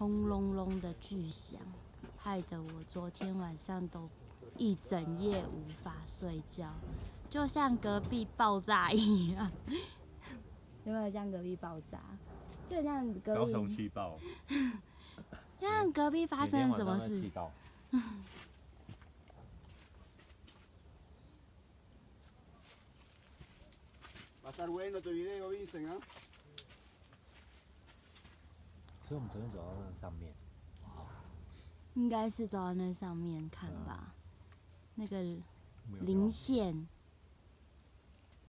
轰隆隆的巨响，害得我昨天晚上都一整夜无法睡觉，就像隔壁爆炸一样。有没有像隔壁爆炸？就像隔高雄壁，气爆，像隔壁发生了什么事？到，Va a estar bueno tu video, Vincent, ¿ah? 所以我们昨天走到那上面，应该是走到那上面看吧，那个零线